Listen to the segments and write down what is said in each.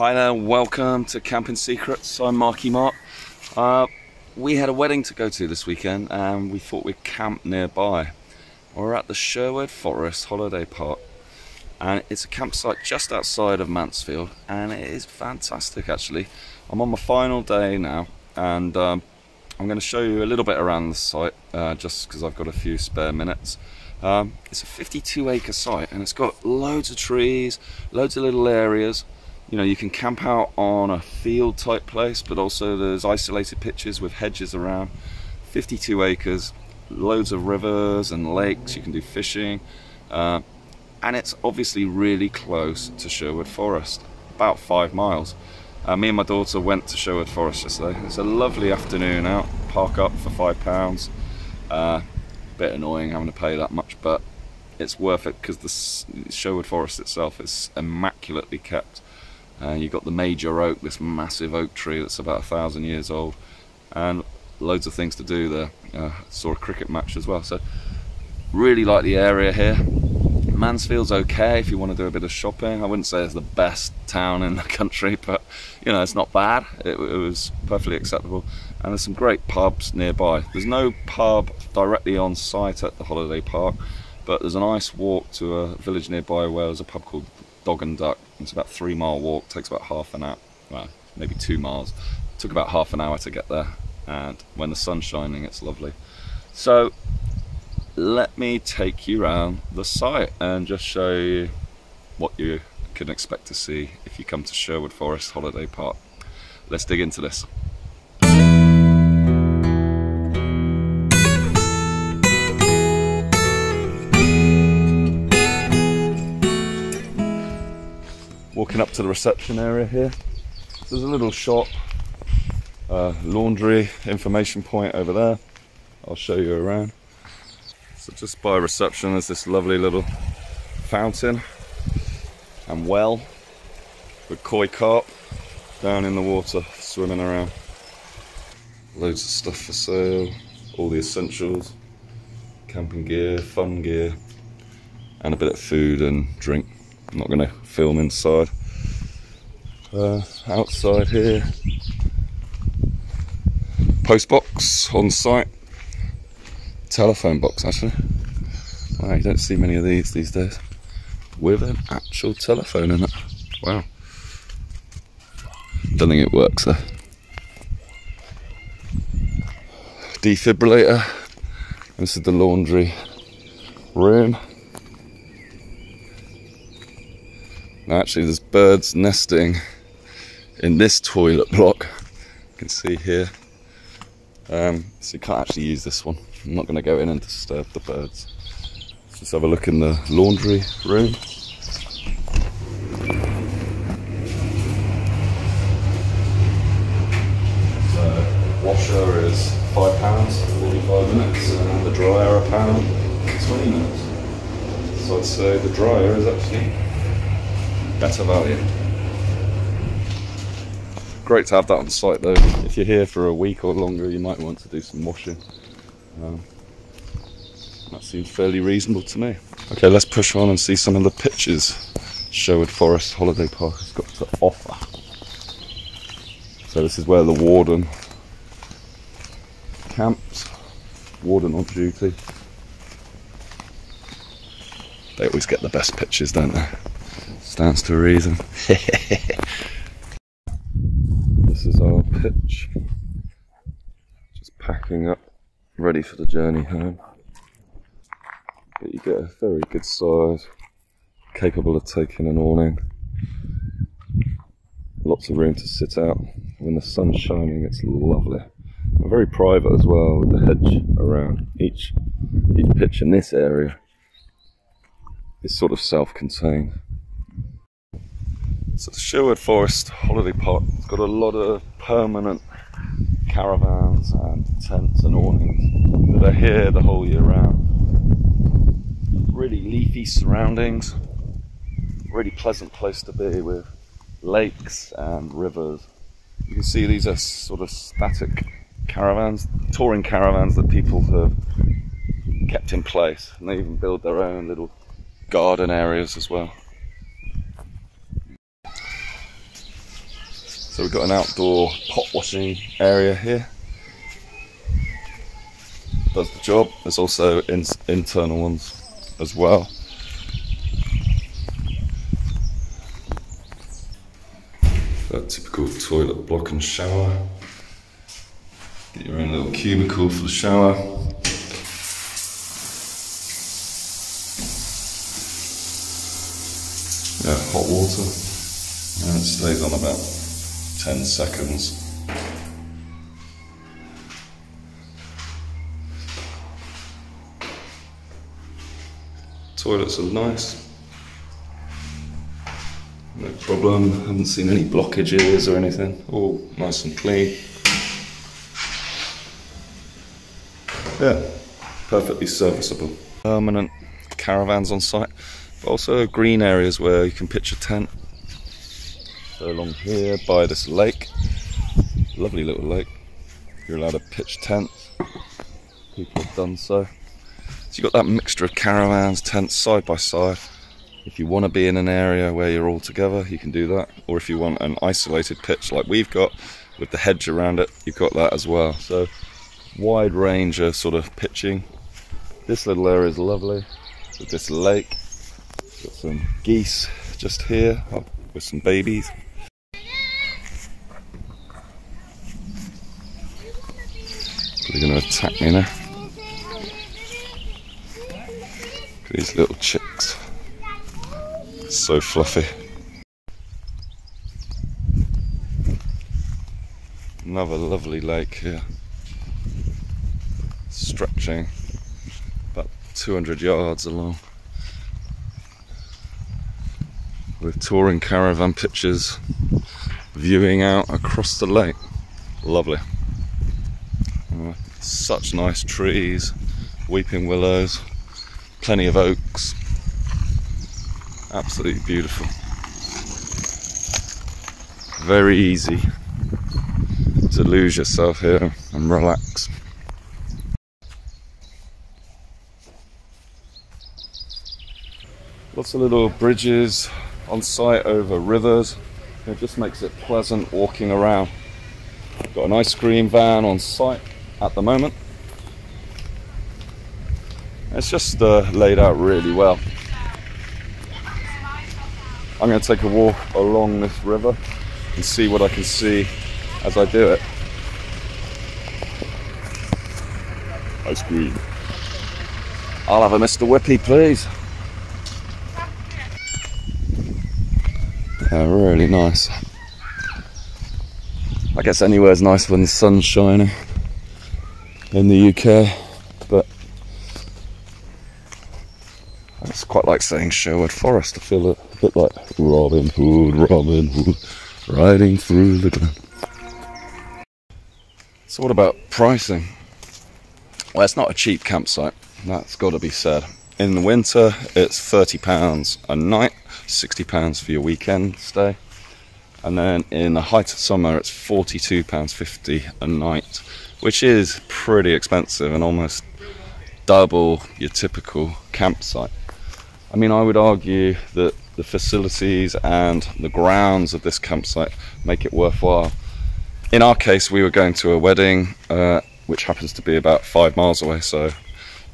Hi there, welcome to Camping Secrets. I'm Marky Mark. Uh, we had a wedding to go to this weekend and we thought we'd camp nearby. We're at the Sherwood Forest Holiday Park and it's a campsite just outside of Mansfield and it is fantastic actually. I'm on my final day now and um, I'm going to show you a little bit around the site uh, just because I've got a few spare minutes. Um, it's a 52 acre site and it's got loads of trees, loads of little areas. You know, you can camp out on a field type place, but also there's isolated pitches with hedges around. 52 acres, loads of rivers and lakes, you can do fishing. Uh, and it's obviously really close to Sherwood Forest, about five miles. Uh, me and my daughter went to Sherwood Forest yesterday. It's a lovely afternoon out, park up for five pounds. Uh, bit annoying having to pay that much, but it's worth it because the Sherwood Forest itself is immaculately kept. Uh, you've got the major oak, this massive oak tree that's about a thousand years old, and loads of things to do there. Uh, saw a cricket match as well, so really like the area here. Mansfield's okay if you want to do a bit of shopping. I wouldn't say it's the best town in the country, but you know it's not bad. It, it was perfectly acceptable, and there's some great pubs nearby. There's no pub directly on site at the holiday park, but there's a nice walk to a village nearby where there's a pub called Dog and Duck. It's about three mile walk, takes about half an hour, well, maybe two miles. It took about half an hour to get there, and when the sun's shining, it's lovely. So, let me take you around the site and just show you what you can expect to see if you come to Sherwood Forest Holiday Park. Let's dig into this. Walking up to the reception area here. There's a little shop, uh, laundry information point over there. I'll show you around. So just by reception there's this lovely little fountain and well with koi carp down in the water swimming around. Loads of stuff for sale, all the essentials, camping gear, fun gear, and a bit of food and drink. I'm not going to film inside. Uh, outside here, post box on site, telephone box actually. Wow, you don't see many of these these days. With an actual telephone in it. Wow. Don't think it works though. Defibrillator. This is the laundry room. Actually there's birds nesting in this toilet block. You can see here. Um, so you can't actually use this one. I'm not going to go in and disturb the birds. Let's just have a look in the laundry room. So washer is five pounds, 45 minutes, and the dryer a pound, 20 minutes. So I'd say the dryer is actually better value. Great to have that on site though. If you're here for a week or longer, you might want to do some washing. Um, that seems fairly reasonable to me. Okay, let's push on and see some of the pictures Sherwood Forest Holiday Park has got to offer. So this is where the warden camps, warden on duty. They always get the best pictures, don't they? Stands to reason. pitch. Just packing up, ready for the journey home. But you get a very good size, capable of taking an awning. Lots of room to sit out. When the sun's shining, it's lovely. And very private as well, with the hedge around. Each each pitch in this area is sort of self-contained. So Sherwood Forest Holiday Park It's got a lot of permanent caravans and tents and awnings that are here the whole year round. Really leafy surroundings, really pleasant place to be with lakes and rivers. You can see these are sort of static caravans, touring caravans that people have kept in place and they even build their own little garden areas as well. So we've got an outdoor pot washing area here. Does the job. There's also in internal ones as well. That typical toilet block and shower. Get your own little cubicle for the shower. Yeah, hot water. And it stays on about 10 seconds. Toilets are nice. No problem, haven't seen any blockages or anything. All nice and clean. Yeah, perfectly serviceable. Permanent caravans on site, but also green areas where you can pitch a tent. So along here by this lake, lovely little lake, you're allowed to pitch tents. People have done so. So you've got that mixture of caravans, tents side by side. If you want to be in an area where you're all together, you can do that. Or if you want an isolated pitch like we've got with the hedge around it, you've got that as well. So wide range of sort of pitching. This little area is lovely with this lake. Got some geese just here with some babies. They're going to attack me now. these little chicks. So fluffy. Another lovely lake here. Stretching about 200 yards along. With touring caravan pictures viewing out across the lake. Lovely. Such nice trees, weeping willows, plenty of oaks, Absolutely beautiful. Very easy to lose yourself here and relax. Lots of little bridges on site over rivers. It just makes it pleasant walking around. Got an ice cream van on site at the moment. It's just uh, laid out really well. I'm going to take a walk along this river and see what I can see as I do it. Ice cream. I'll have a Mr. Whippy, please. Yeah, really nice. I guess anywhere's nice when the sun's shining in the UK, but it's quite like saying Sherwood Forest. I feel a bit like Robin Hood, Robin Hood, riding through the glen. So what about pricing? Well, it's not a cheap campsite. That's got to be said. In the winter, it's £30 a night, £60 for your weekend stay. And then in the height of summer, it's £42.50 a night, which is pretty expensive and almost double your typical campsite. I mean, I would argue that the facilities and the grounds of this campsite make it worthwhile. In our case, we were going to a wedding, uh, which happens to be about five miles away, so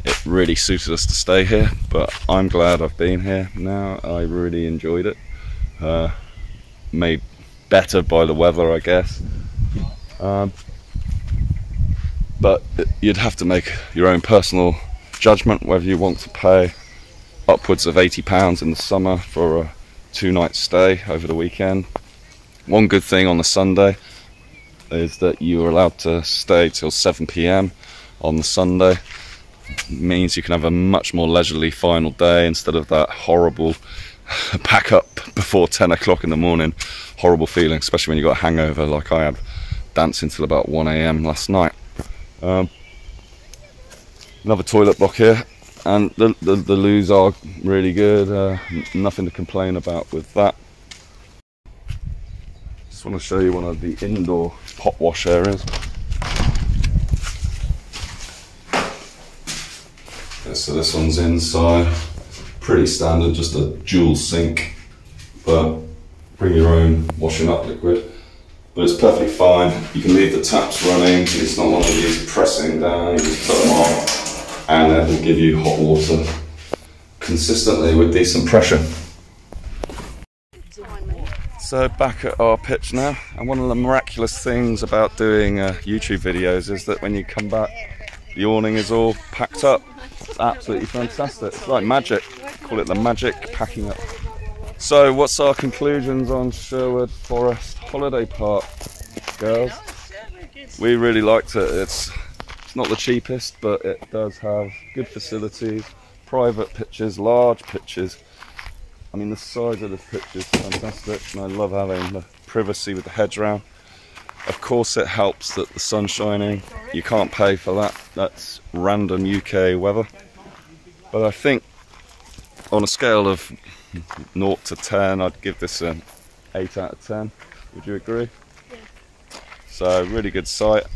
it really suited us to stay here. But I'm glad I've been here now. I really enjoyed it. Uh, made better by the weather, I guess. Um, but you'd have to make your own personal judgment whether you want to pay upwards of £80 in the summer for a two night stay over the weekend. One good thing on the Sunday is that you are allowed to stay till 7 pm on the Sunday. It means you can have a much more leisurely final day instead of that horrible pack up before 10 o'clock in the morning. Horrible feeling, especially when you got a hangover like I had dancing till about 1 am last night. Um, another toilet block here and the, the, the loos are really good uh, nothing to complain about with that just want to show you one of the indoor pot wash areas so this one's inside pretty standard just a dual sink but bring your own washing up liquid but it's perfectly fine. You can leave the taps running. It's not one of these pressing down. You just put them on, and it will give you hot water consistently with decent pressure. So back at our pitch now, and one of the miraculous things about doing uh, YouTube videos is that when you come back, the awning is all packed up. It's absolutely fantastic. It's like magic. Call it the magic packing up. So, what's our conclusions on Sherwood Forest Holiday Park, girls? We really liked it. It's it's not the cheapest, but it does have good facilities, private pitches, large pitches. I mean, the size of the pitch is fantastic, and I love having the privacy with the hedge round. Of course, it helps that the sun's shining. You can't pay for that. That's random UK weather. But I think on a scale of 0 to 10, I'd give this an 8 out of 10. Would you agree? Yeah. So, really good site.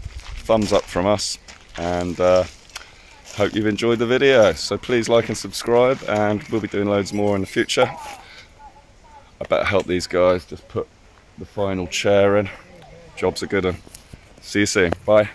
Thumbs up from us. And uh, hope you've enjoyed the video. So, please like and subscribe, and we'll be doing loads more in the future. I better help these guys just put the final chair in. Job's a good one. See you soon. Bye.